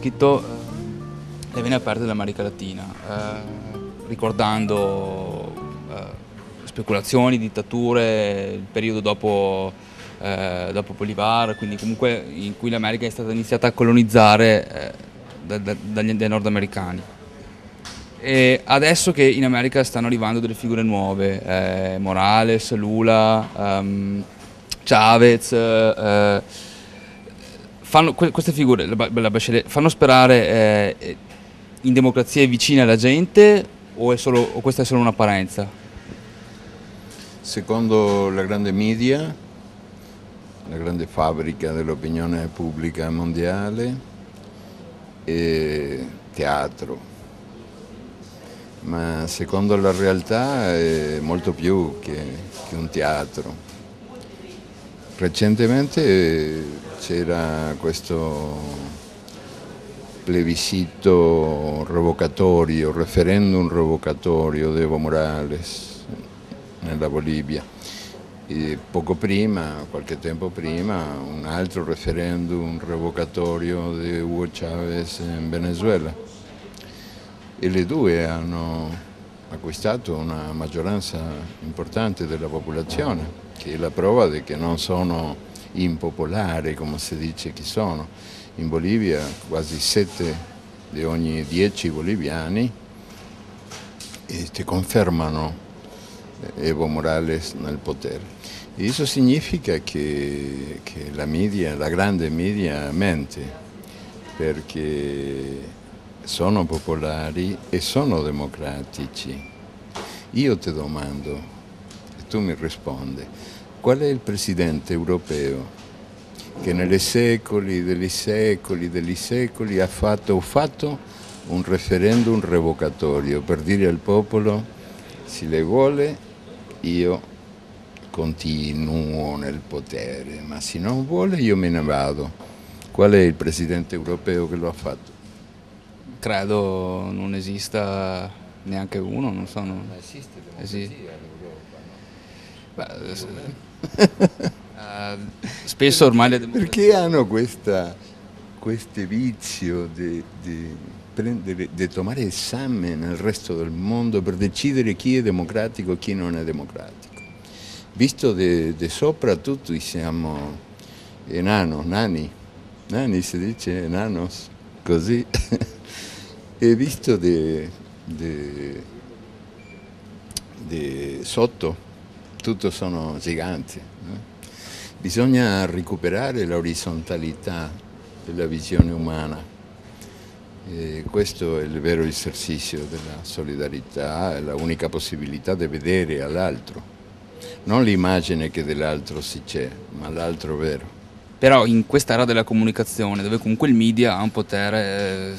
Scritto eh, Le vene aperte dell'America Latina, eh, ricordando eh, speculazioni, dittature, il periodo dopo, eh, dopo Bolivar, quindi comunque in cui l'America è stata iniziata a colonizzare eh, da- da- dagli, dai nordamericani. E adesso che in America stanno arrivando delle figure nuove, eh, Morales, Lula, ehm, Chavez, eh, fanno, que- queste figure, la Bachelet, fanno sperare eh, in democrazie vicine alla gente o, è solo- o questa è solo un'apparenza? Secondo la grande media, la grande fabbrica dell'opinione pubblica mondiale, è teatro, ma secondo la realtà è molto più che, che un teatro. Recentemente c'era questo plebiscito revocatorio, referendum revocatorio di Evo Morales nella Bolivia. Poco prima, qualche tempo prima, un altro referendum revocatorio di Hugo Chavez in Venezuela. E le due hanno acquistato una maggioranza importante della popolazione, che è la prova di che non sono impopolari, come si dice che sono. In Bolivia quasi 7 di ogni 10 boliviani confermano Evo Morales nel potere. E questo significa che, che la media, la grande media mente, perché sono popolari e sono democratici. Io ti domando, e tu mi rispondi, qual è il presidente europeo che nelle secoli, degli secoli, degli secoli ha fatto, ha fatto un referendum revocatorio per dire al popolo se le vuole io continuo nel potere, ma se non vuole io me ne vado. Qual è il presidente europeo che lo ha fatto? Credo non esista neanche uno, non so. Non... esiste democrazia Beh, s- eh, spesso ormai le democrazie... Perché hanno questa, questo vizio di, di prendere, di tomare esame nel resto del mondo per decidere chi è democratico e chi non è democratico? Visto di sopra tutti siamo enano, nani, nani si dice enanos, così, e visto di sotto tutto sono giganti. no? Bisogna recuperare l'orizontalità della visione umana. E questo è il vero esercizio della solidarietà, è l'unica possibilità di vedere all'altro. Non l'immagine che dell'altro si c'è, ma l'altro vero. Però in questa era della comunicazione, dove comunque il media ha un potere eh,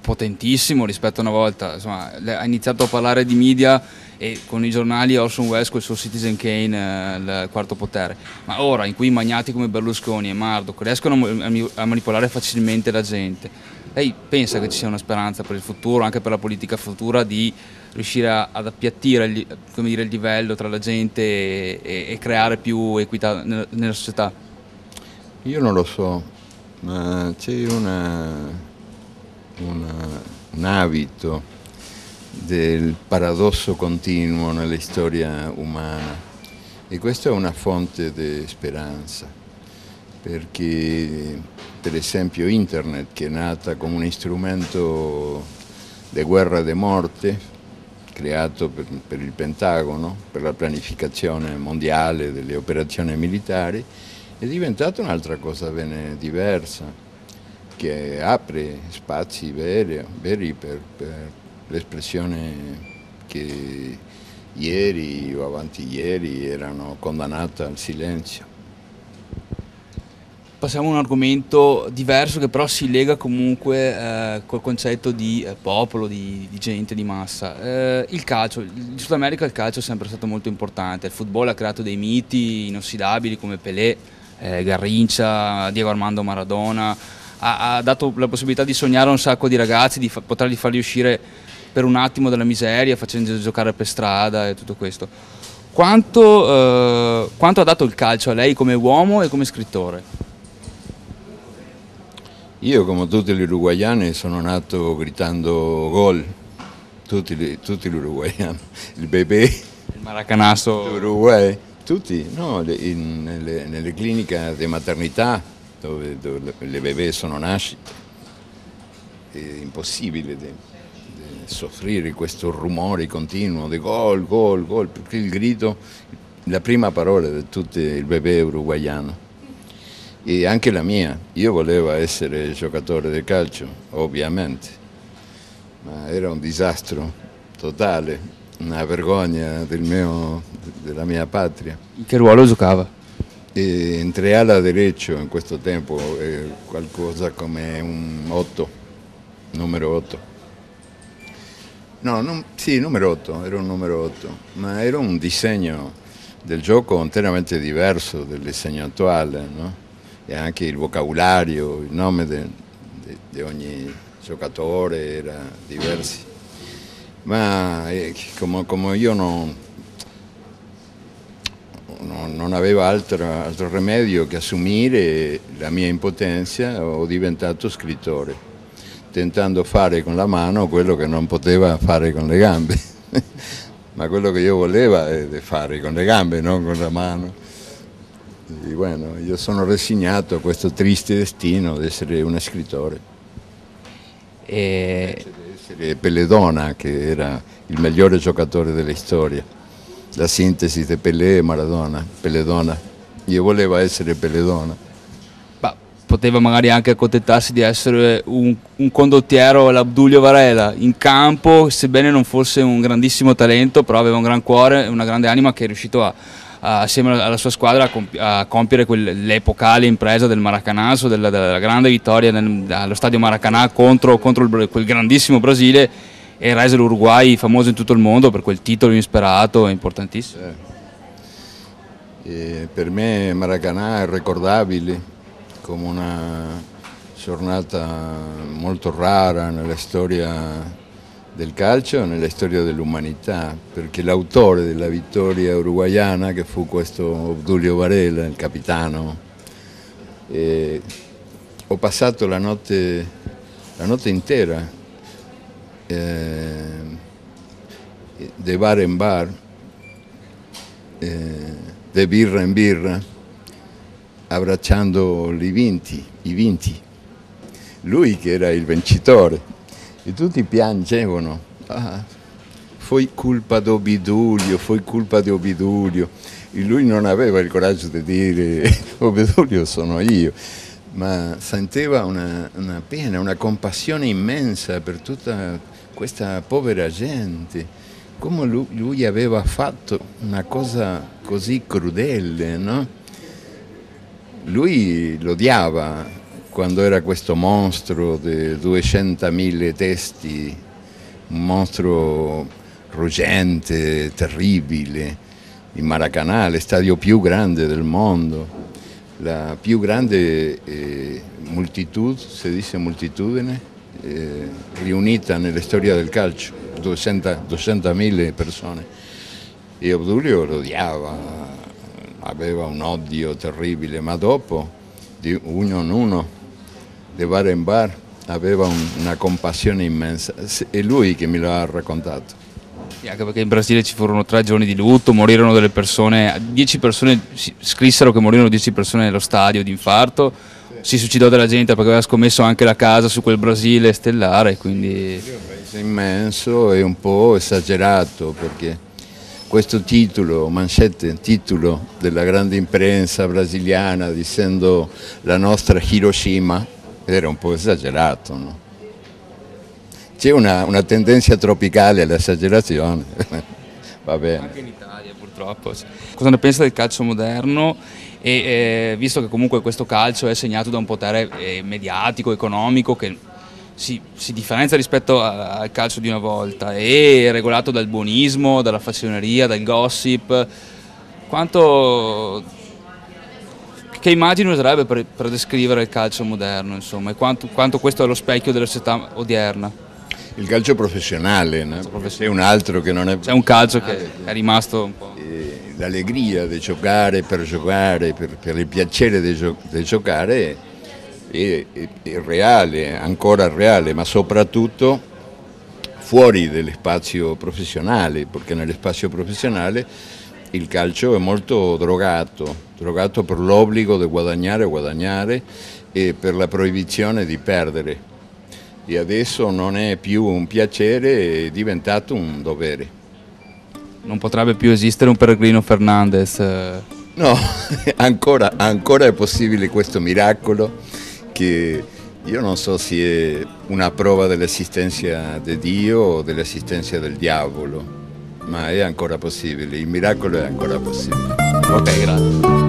potentissimo rispetto a una volta, insomma, ha iniziato a parlare di media e con i giornali Orson Welles col suo Citizen Kane, eh, il quarto potere. Ma ora, in cui magnati come Berlusconi e Murdoch riescono a manipolare facilmente la gente, lei pensa che ci sia una speranza per il futuro, anche per la politica futura, di riuscire ad appiattire il, dire, il livello tra la gente e, e- e creare più equità nella- nella società? Io non lo so, ma c'è un abito del paradosso continuo nella storia umana e questa è una fonte di speranza, perché per esempio internet che è nata come un strumento di guerra e di morte, creato per, per il Pentagono, per la pianificazione mondiale delle operazioni militari, è diventata un'altra cosa bene diversa, che apre spazi veri, veri per, per l'espressione che ieri o avanti ieri erano condannate al silenzio. Passiamo a un argomento diverso che però si lega comunque eh, col concetto di eh, popolo, di, di gente, di massa. Eh, il calcio, in Sud America il calcio è sempre stato molto importante, il football ha creato dei miti inossidabili come Pelé, eh, Garrincia, Diego Armando Maradona, ha, ha, dato la possibilità di sognare a un sacco di ragazzi, di fa, poterli farli uscire per un attimo dalla miseria, facendo giocare per strada e tutto questo. Quanto, eh, quanto ha dato il calcio a lei come uomo e come scrittore? Io, come tutti gli uruguayani, sono nato gritando gol, tutti, tutti gli uruguayani, il bebè, il maracanasso, l'Uruguay, tutti, no, in, nelle, nelle, cliniche di maternità dove, dove le bebè sono nascite, è impossibile di, di soffrire questo rumore continuo di gol, gol, gol, perché il grido, la prima parola di tutto il bebè uruguayano e anche la mia. Io volevo essere giocatore di calcio, ovviamente, ma era un disastro totale, una vergogna del mio, della mia patria. In che ruolo giocava? E entre ala derecho in questo tempo qualcosa come un 8, numero 8. No, non, sì, numero 8, era un numero 8, ma era un disegno del gioco interamente diverso del disegno attuale, no? E anche il vocabolario, il nome di ogni giocatore era diverso. Ma eh, come, come, io non, non, non avevo altro, altro, remedio che assumere la mia impotenza, ho diventato scrittore, tentando fare con la mano quello che non poteva fare con le gambe. Ma quello che io volevo è fare con le gambe, non con la mano. E bueno, io sono resignato a questo triste destino di essere un scrittore. E... Essere Peledona, che era il migliore giocatore della storia. La sintesi di Pelé e Maradona, Peledona. Io volevo essere Peledona. Ma poteva magari anche accontentarsi di essere un, un condottiero all'Abdulio Varela in campo, sebbene non fosse un grandissimo talento, però aveva un gran cuore e una grande anima che è riuscito a assieme alla sua squadra a, compi a compiere l'epocale impresa del Maracanazo, della, della grande vittoria nel, allo stadio Maracanã contro, contro il, quel grandissimo Brasile e rese l'Uruguay famoso in tutto il mondo per quel titolo insperato e importantissimo. Eh. per me Maracanã è ricordabile come una giornata molto rara nella storia del calcio nella storia dell'umanità, perché l'autore della vittoria uruguayana, che fu questo Obdulio Varela, il capitano, eh, ho passato la notte, la notte intera eh, de bar in bar, eh, de birra in birra, abbracciando i vinti, i vinti. Lui che era il vincitore e tutti piangevano. Ah, foi colpa di Obidulio, foi colpa di Obidulio. E lui non aveva il coraggio di dire Obidulio sono io, ma sentiva una, una pena, una compassione immensa per tutta questa povera gente. Come lui, lui aveva fatto una cosa così crudele, no? Lui lo odiava, quando era questo mostro di 200.000 testi, un mostro ruggente, terribile, il Maracanã, lo stadio più grande del mondo, la più grande eh, moltitudine, si dice moltitudine, eh, riunita nella storia del calcio, 200.000 200 persone. E Obdulio lo odiava, aveva un odio terribile, ma dopo, di uno in uno, di bar in bar, aveva un, una compassione immensa. È lui che me lo ha raccontato. Sì, anche perché in Brasile ci furono tre giorni di lutto, morirono delle persone, dieci persone, scrissero che morirono dieci persone nello stadio di infarto, si suicidò della gente perché aveva scommesso anche la casa su quel Brasile stellare. Quindi... È un paese immenso e un po' esagerato perché questo titolo, manchette, titolo della grande imprensa brasiliana dicendo la nostra Hiroshima, era un po' esagerato. No? C'è una, una, tendenza tropicale all'esagerazione, va bene. Anche in Italia purtroppo. Cosa ne pensa del calcio moderno? E eh, visto che comunque questo calcio è segnato da un potere eh, mediatico, economico che si, si, differenzia rispetto al calcio di una volta, è regolato dal buonismo, dalla fassioneria, dal gossip, quanto che immagini userebbe per, per, descrivere il calcio moderno, insomma, e quanto, quanto questo è lo specchio della società odierna? Il calcio professionale, no? c'è un altro che non è... C'è un calcio che è rimasto un po'... Eh, l'allegria di giocare per giocare, per, per il piacere di, gio di giocare è, è, è reale, ancora reale, ma soprattutto fuori dello spazio professionale, perché nello spazio professionale il calcio è molto drogato, drogato per l'obbligo di guadagnare, guadagnare e per la proibizione di perdere. E adesso non è più un piacere, è diventato un dovere. Non potrebbe più esistere un Peregrino Fernandez? Eh. No, ancora, ancora è possibile questo miracolo che io non so se è una prova dell'esistenza di Dio o dell'esistenza del diavolo, ma è ancora possibile, il miracolo è ancora possibile. Ok, grazie.